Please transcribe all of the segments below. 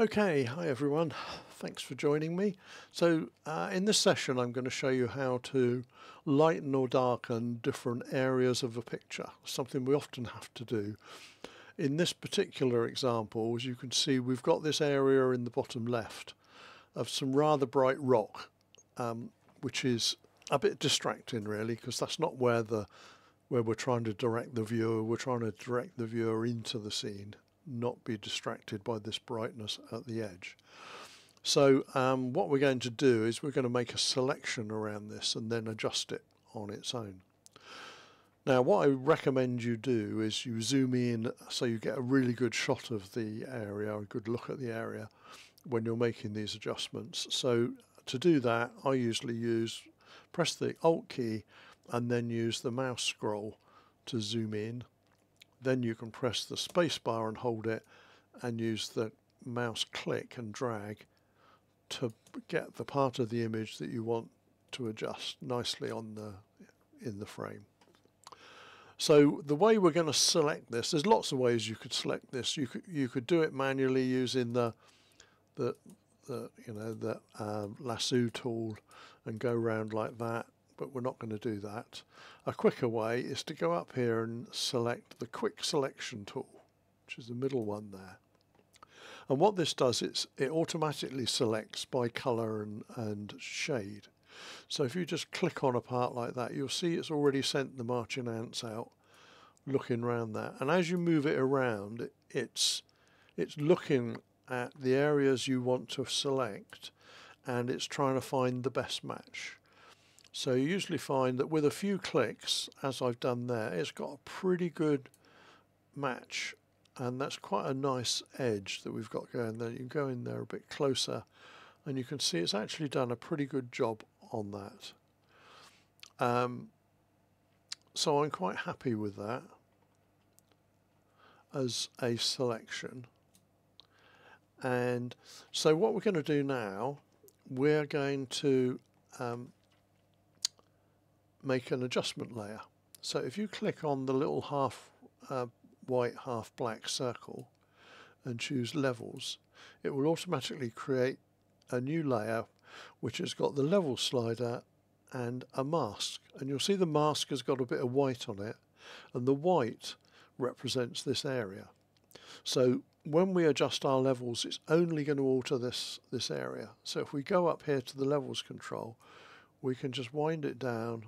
Okay, hi everyone. Thanks for joining me. So uh, in this session I'm going to show you how to lighten or darken different areas of a picture, something we often have to do. In this particular example, as you can see, we've got this area in the bottom left of some rather bright rock, um, which is a bit distracting really, because that's not where the where we're trying to direct the viewer. We're trying to direct the viewer into the scene not be distracted by this brightness at the edge. So um, what we're going to do is we're going to make a selection around this and then adjust it on its own. Now what I recommend you do is you zoom in so you get a really good shot of the area, a good look at the area when you're making these adjustments. So to do that I usually use press the alt key and then use the mouse scroll to zoom in then you can press the spacebar and hold it and use the mouse click and drag to get the part of the image that you want to adjust nicely on the in the frame. So the way we're going to select this, there's lots of ways you could select this. You could you could do it manually using the the, the you know the um, lasso tool and go around like that but we're not going to do that. A quicker way is to go up here and select the quick selection tool, which is the middle one there. And what this does is it automatically selects by colour and, and shade. So if you just click on a part like that, you'll see it's already sent the marching ants out looking around that. And as you move it around, it's, it's looking at the areas you want to select and it's trying to find the best match. So you usually find that with a few clicks, as I've done there, it's got a pretty good match and that's quite a nice edge that we've got going there. You can go in there a bit closer and you can see it's actually done a pretty good job on that. Um, so I'm quite happy with that as a selection. And so what we're going to do now, we're going to um, make an adjustment layer. So if you click on the little half uh, white, half black circle and choose levels, it will automatically create a new layer which has got the level slider and a mask. And you'll see the mask has got a bit of white on it and the white represents this area. So when we adjust our levels, it's only going to alter this, this area. So if we go up here to the levels control, we can just wind it down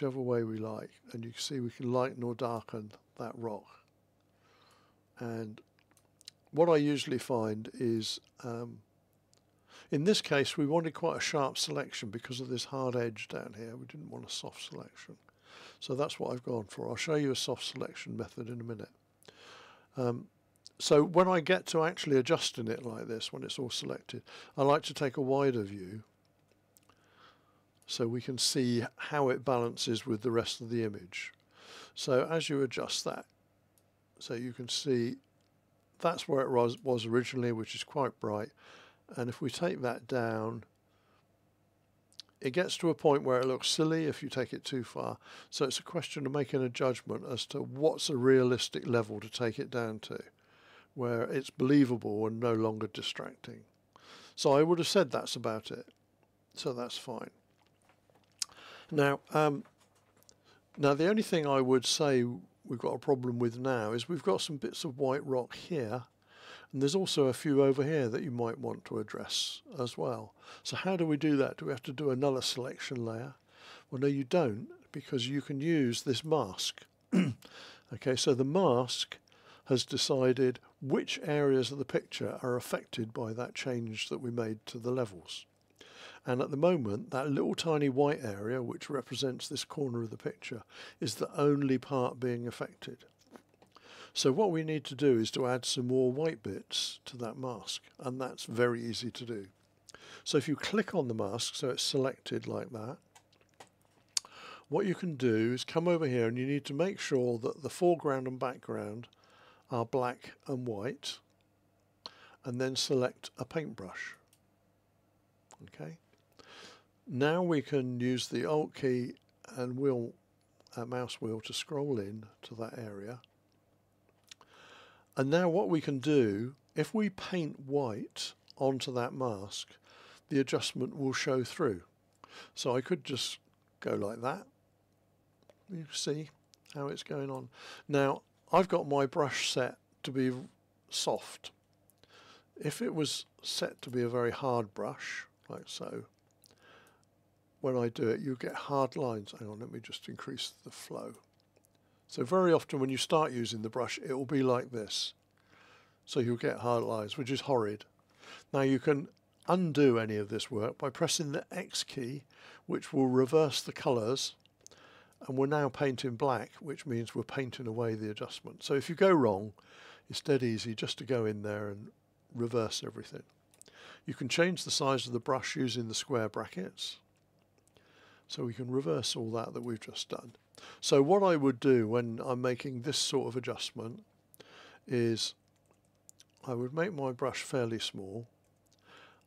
whichever way we like. And you can see we can lighten or darken that rock. And what I usually find is, um, in this case, we wanted quite a sharp selection because of this hard edge down here. We didn't want a soft selection. So that's what I've gone for. I'll show you a soft selection method in a minute. Um, so when I get to actually adjusting it like this, when it's all selected, I like to take a wider view so we can see how it balances with the rest of the image. So as you adjust that, so you can see that's where it was, originally, which is quite bright. And if we take that down, it gets to a point where it looks silly if you take it too far. So it's a question of making a judgment as to what's a realistic level to take it down to, where it's believable and no longer distracting. So I would have said that's about it. So that's fine. Now, um, now the only thing I would say we've got a problem with now is we've got some bits of white rock here and there's also a few over here that you might want to address as well. So how do we do that? Do we have to do another selection layer? Well, no, you don't because you can use this mask. okay, so the mask has decided which areas of the picture are affected by that change that we made to the levels. And at the moment, that little tiny white area, which represents this corner of the picture, is the only part being affected. So what we need to do is to add some more white bits to that mask, and that's very easy to do. So if you click on the mask, so it's selected like that, what you can do is come over here and you need to make sure that the foreground and background are black and white, and then select a paintbrush. Okay. Now we can use the Alt key and wheel, uh, mouse wheel to scroll in to that area. And now what we can do if we paint white onto that mask, the adjustment will show through. So I could just go like that. You see how it's going on. Now, I've got my brush set to be soft. If it was set to be a very hard brush, like so, when I do it, you get hard lines. Hang on, let me just increase the flow. So very often when you start using the brush, it will be like this. So you'll get hard lines, which is horrid. Now you can undo any of this work by pressing the X key, which will reverse the colours. And we're now painting black, which means we're painting away the adjustment. So if you go wrong, it's dead easy just to go in there and reverse everything. You can change the size of the brush using the square brackets. So we can reverse all that that we've just done. So what I would do when I'm making this sort of adjustment is I would make my brush fairly small.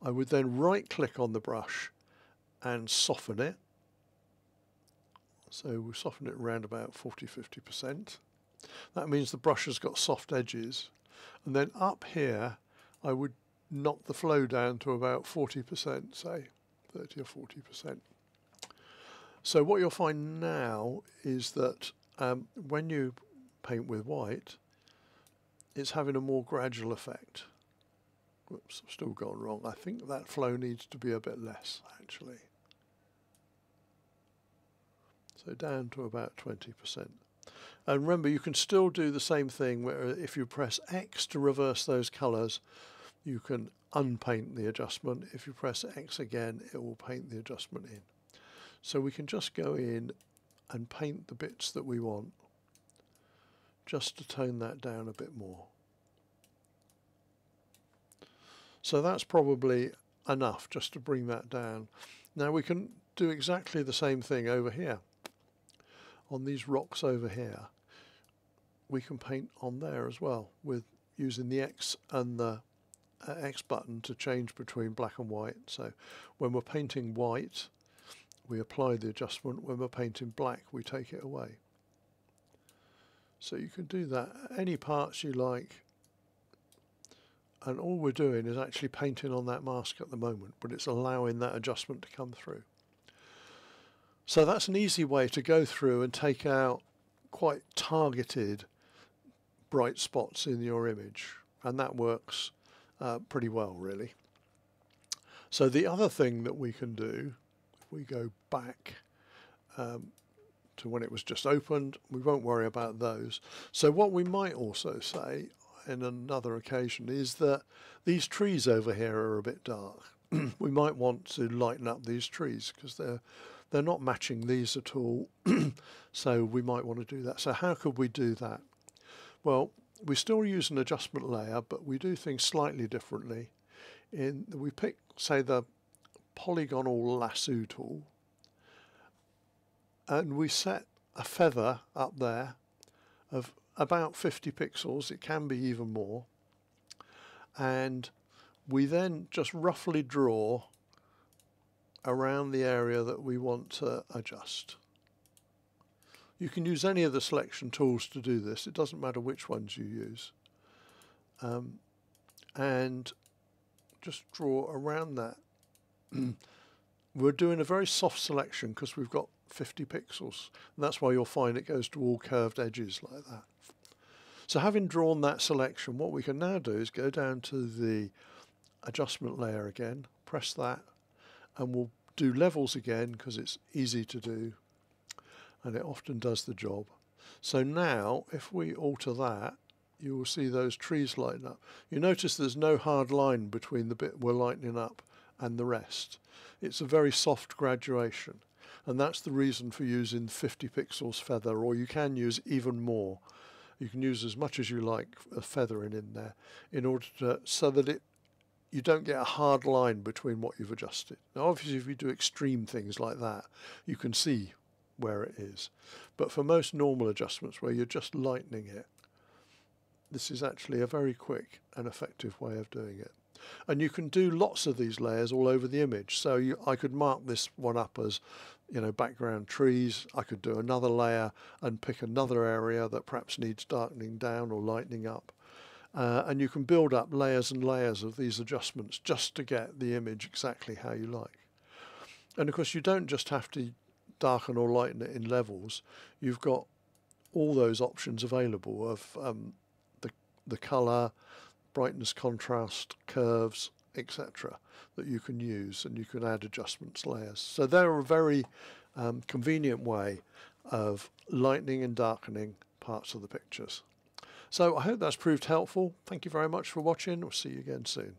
I would then right click on the brush and soften it. So we'll soften it around about 40-50%. That means the brush has got soft edges. And then up here, I would knock the flow down to about 40%, say 30 or 40%. So what you'll find now is that um, when you paint with white, it's having a more gradual effect. Whoops, still gone wrong. I think that flow needs to be a bit less, actually. So down to about 20%. And remember, you can still do the same thing where if you press X to reverse those colours, you can unpaint the adjustment. If you press X again, it will paint the adjustment in. So we can just go in and paint the bits that we want just to tone that down a bit more. So that's probably enough just to bring that down. Now we can do exactly the same thing over here. On these rocks over here, we can paint on there as well with using the X and the uh, X button to change between black and white. So when we're painting white, we apply the adjustment. When we're painting black, we take it away. So you can do that any parts you like. And all we're doing is actually painting on that mask at the moment, but it's allowing that adjustment to come through. So that's an easy way to go through and take out quite targeted bright spots in your image. And that works uh, pretty well, really. So the other thing that we can do we go back um, to when it was just opened, we won't worry about those. So what we might also say in another occasion is that these trees over here are a bit dark. we might want to lighten up these trees because they're they're not matching these at all. so we might want to do that. So how could we do that? Well, we still use an adjustment layer, but we do things slightly differently. In we pick, say, the polygonal lasso tool and we set a feather up there of about 50 pixels, it can be even more, and we then just roughly draw around the area that we want to adjust. You can use any of the selection tools to do this, it doesn't matter which ones you use. Um, and just draw around that we're doing a very soft selection because we've got 50 pixels. And that's why you'll find it goes to all curved edges like that. So having drawn that selection, what we can now do is go down to the adjustment layer again, press that, and we'll do levels again because it's easy to do and it often does the job. So now if we alter that, you will see those trees lighten up. You notice there's no hard line between the bit we're lightening up and the rest. It's a very soft graduation and that's the reason for using 50 pixels feather or you can use even more. You can use as much as you like of feathering in there in order to so that it you don't get a hard line between what you've adjusted. Now obviously if you do extreme things like that you can see where it is. But for most normal adjustments where you're just lightening it, this is actually a very quick and effective way of doing it. And you can do lots of these layers all over the image. So you, I could mark this one up as, you know, background trees. I could do another layer and pick another area that perhaps needs darkening down or lightening up. Uh, and you can build up layers and layers of these adjustments just to get the image exactly how you like. And of course, you don't just have to darken or lighten it in levels. You've got all those options available of um, the the color, brightness, contrast, curves, etc. that you can use, and you can add adjustments layers. So they're a very um, convenient way of lightening and darkening parts of the pictures. So I hope that's proved helpful. Thank you very much for watching. We'll see you again soon.